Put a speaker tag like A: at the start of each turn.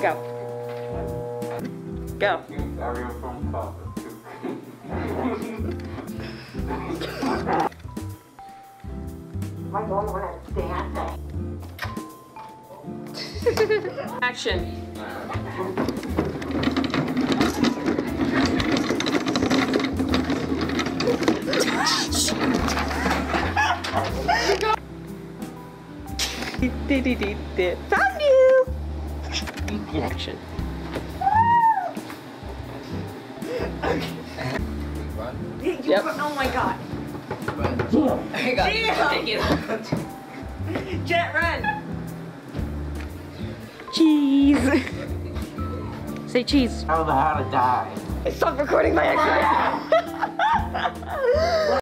A: Go. Go. I the only one?
B: Action. did did did did. Found you! Action. Yep.
A: Oh my god.
B: I got it. Thank you.
A: Jet, run.
B: Cheese. Say cheese.
C: I don't know how to die.
A: Stop recording my accident.